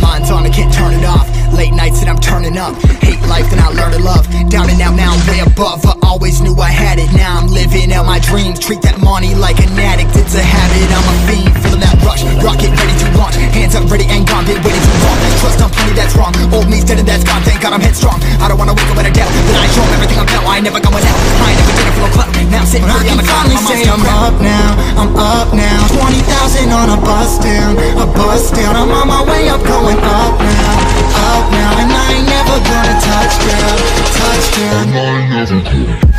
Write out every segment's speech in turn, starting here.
Mind's on, I can't turn it off. Late nights and I'm turning up. Hate life, then I learn to love. Down and out, now I'm way above. I always knew I had it. Now I'm living out my dreams. Treat that money like an addict. It's a habit, I'm a fiend. Feeling that rush. Rocket ready to launch. Hands up, ready and gone. Been waiting too long. Trust on plenty, that's wrong. Old me's dead and that's gone. Thank God I'm headstrong. I don't wanna wake up in a doubt. Then I show everything I'm about. I ain't never going out. I ain't never did it for no club. Now I'm sitting here finally say I'm up now, I'm up now. 20,000 on a bus down, a bus down. I'm on my way up, going up now, up now. And I ain't never gonna touch down, touch down. And I ain't never gonna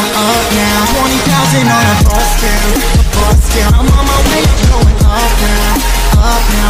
I'm up now. 20,000 on a bus down. I'm on my way, going up now, up now.